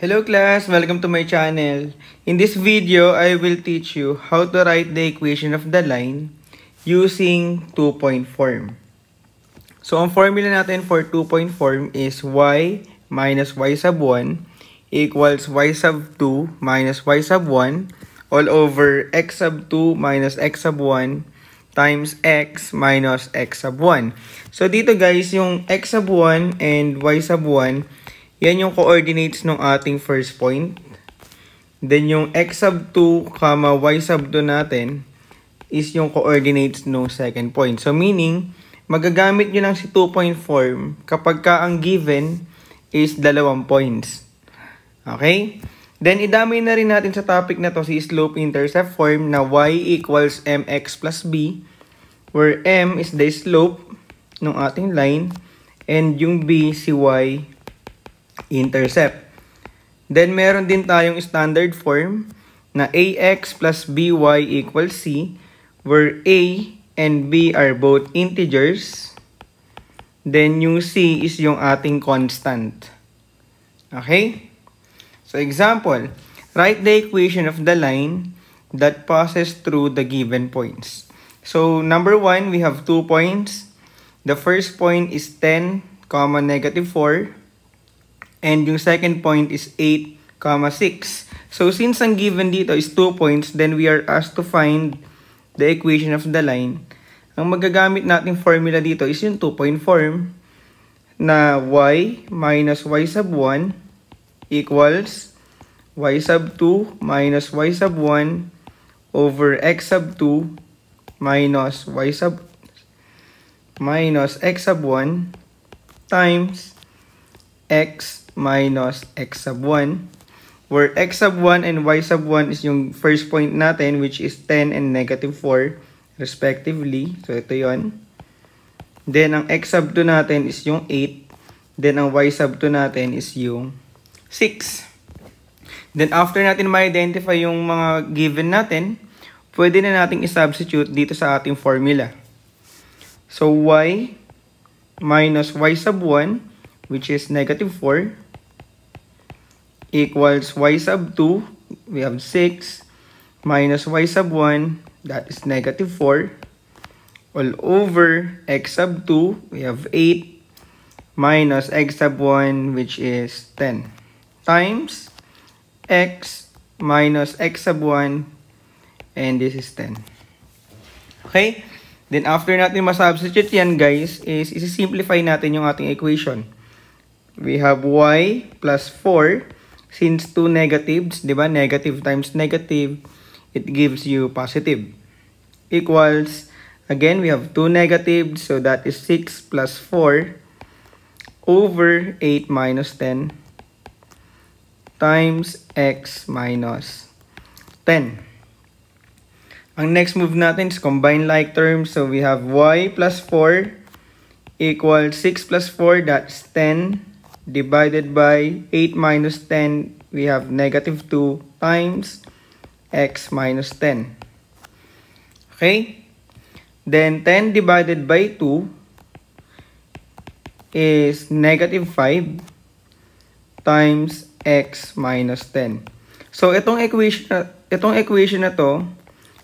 Hello class, welcome to my channel. In this video, I will teach you how to write the equation of the line using two-point form. So, ang formula natin for two-point form is y minus y sub 1 equals y sub 2 minus y sub 1 all over x sub 2 minus x sub 1 times x minus x sub 1. So, dito guys, yung x sub 1 and y sub 1 yan yung coordinates ng ating first point. Then yung x sub 2, comma y sub 2 natin is yung coordinates ng second point. So meaning, magagamit nyo lang si 2 point form kapag ka ang given is dalawang points. Okay? Then idamay na rin natin sa topic na to si slope intercept form na y equals mx plus b where m is the slope ng ating line and yung b si y intercept. Then, meron din tayong standard form na ax plus by equals c, where a and b are both integers. Then, yung c is yung ating constant. Okay? So, example, write the equation of the line that passes through the given points. So, number one, we have two points. The first point is 10, comma negative 4. And yung second point is 8, 6. So since ang given dito is 2 points, then we are asked to find the equation of the line. Ang magagamit nating formula dito is yung 2-point form na y minus y sub 1 equals y sub 2 minus y sub 1 over x sub 2 minus y sub minus x sub 1 times x minus x sub 1 where x sub 1 and y sub 1 is yung first point natin which is 10 and negative 4 respectively. So ito yon. Then ang x sub 2 natin is yung 8. Then ang y sub 2 natin is yung 6. Then after natin ma-identify yung mga given natin, pwede na nating i-substitute dito sa ating formula. So y minus y sub 1 which is negative 4 equals y sub 2, we have 6, minus y sub 1, that is negative 4, all over x sub 2, we have 8, minus x sub 1, which is 10, times x minus x sub 1, and this is 10. Okay? Then after natin masubstitute yan guys, is isi-simplify natin yung ating equation. We have y plus 4 Since two negatives, di? Negative times negative, it gives you positive. Equals, again, we have two negatives, so that is 6 plus 4 over 8 minus 10 times x minus 10. Ang next move natin is combine like terms. So we have y plus 4 equals 6 plus 4, that's 10 divided by 8 minus 10, we have negative 2 times x minus 10. Okay? Then 10 divided by 2 is negative 5 times x minus 10. So itong equation itong equation na to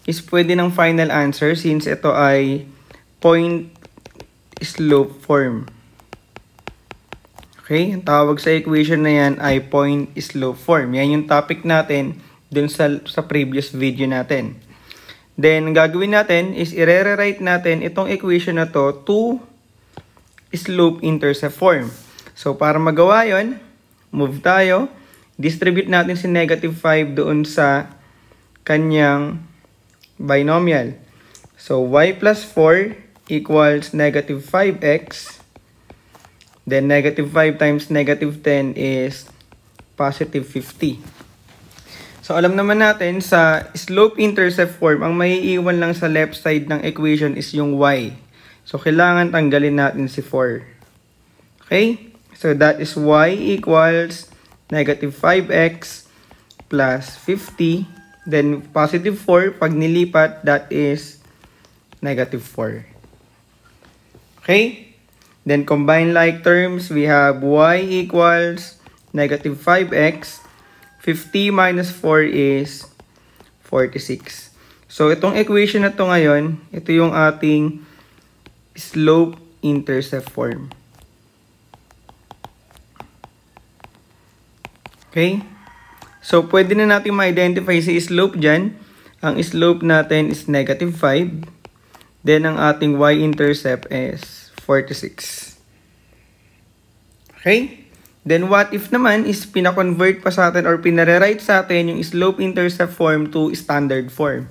is pwede ng final answer since ito ay point slope form. Okay? Ang tawag sa equation na yan ay point slope form. Yan yung topic natin dun sa, sa previous video natin. Then, gagawin natin is i-rewrite natin itong equation na to to slope intercept form. So, para magawa yon move tayo. Distribute natin si negative 5 doon sa kanyang binomial. So, y plus 4 equals negative 5x Then negative 5 times negative 10 is positive 50. So alam naman natin sa slope-intercept form, ang maiiwan lang sa left side ng equation is yung y. So kailangan tanggalin natin si 4. Okay? So that is y equals negative 5x plus 50. Then positive 4, pag nilipat, that is negative 4. Okay? Then combine like terms, we have y equals negative 5x 50 minus 4 is 46. So, itong equation na to ngayon, ito yung ating slope-intercept form. Okay? So, pwede na natin ma-identify si slope dyan. Ang slope natin is negative 5. Then, ang ating y-intercept is 46. Okay? Then, what if naman is pina-convert pa sa atin or pinare-write sa atin yung slope-intercept form to standard form.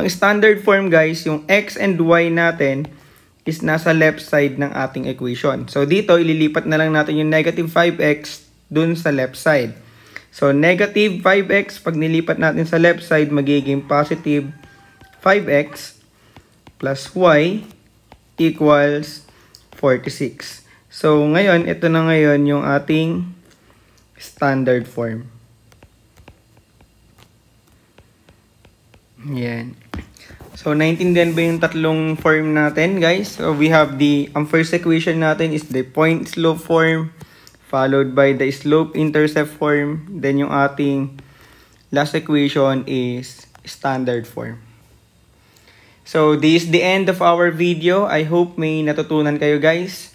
Ang standard form, guys, yung x and y natin is nasa left side ng ating equation. So, dito, ililipat na lang natin yung negative 5x dun sa left side. So, negative 5x, pag nilipat natin sa left side, magiging positive 5x plus y equals 46. So, ngayon, ito na ngayon yung ating standard form. Yan. So, naintindihan ba yung tatlong form natin, guys? So, we have the, ang first equation natin is the point slope form followed by the slope-intercept form. Then yung ating last equation is standard form. So, this is the end of our video. I hope may natutunan kayo guys.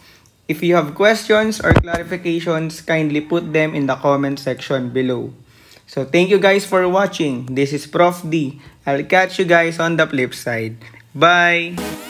If you have questions or clarifications, kindly put them in the comment section below. So, thank you guys for watching. This is Prof. D. I'll catch you guys on the flip side. Bye!